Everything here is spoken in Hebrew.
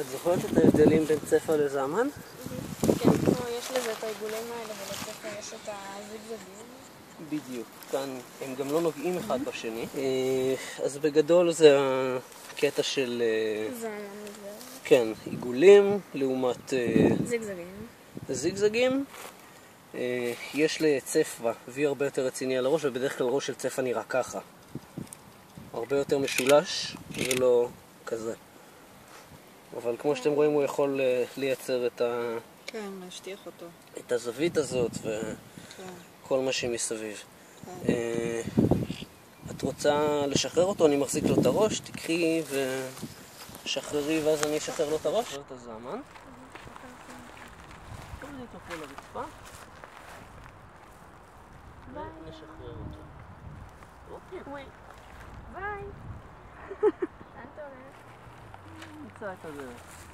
את זוכרת את ההבדלים בין צפר לזמן? כן, יש לזה את העיגולים האלה. יש את הזיגזגים. בדיוק. כאן הם גם לא נוגעים אחד בשני. אה, אז בגדול זה הקטע של, אה. כן, עיגולים לעומת אה, זיגזגים. זיגזגים. יש לצפה וי הרבה יותר רציני על הראש, ובדרך כלל ראש של צפה נראה ככה. הרבה יותר משולש ולא כזה. אבל כמו שאתם רואים הוא יכול לייצר את, ה, כן, להשטיח אותו. את הזווית הזאת וכל כן. מה שמסביב. כן. אה, את רוצה לשחרר אותו? אני מחזיק לו את הראש, תקחי ושחררי ואז אני אשחרר לו את הראש. את הזמן. תורידי אותו פה לרצפה. ונשחרר אותו. אוקיי. ביי. לאן אתה הולך? נמצא את הדרך.